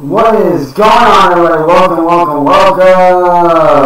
What is going on, everybody? Welcome, welcome, welcome